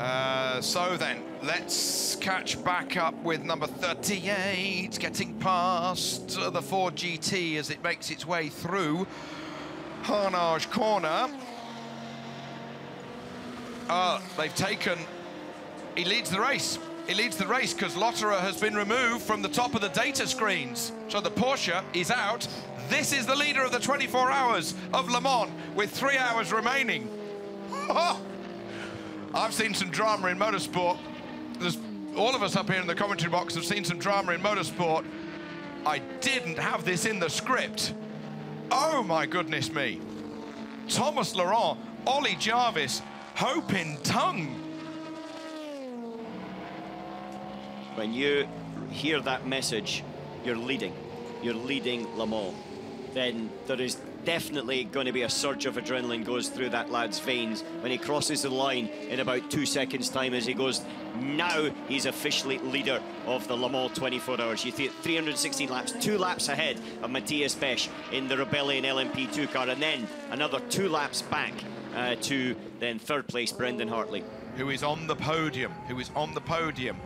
Uh, so then, let's catch back up with number 38, getting past the Ford GT as it makes its way through Arnage Corner. Uh, they've taken, he leads the race. He leads the race because Lotterer has been removed from the top of the data screens. So the Porsche is out. This is the leader of the 24 hours of Le Mans with three hours remaining. I've seen some drama in motorsport. There's, all of us up here in the commentary box have seen some drama in motorsport. I didn't have this in the script. Oh my goodness me. Thomas Laurent, Ollie Jarvis, Ho-Pin Tung. When you hear that message, you're leading. You're leading Le Mans. Then there is definitely going to be a surge of adrenaline goes through that lad's veins when he crosses the line in about two seconds time as he goes now he's officially leader of the Le Mans 24 hours. You see 316 laps two laps ahead of Mathias Beche in the Rebellion LMP2 car and then another two laps back uh, to then third place Brendan Hartley. Who is on the podium who is on the podium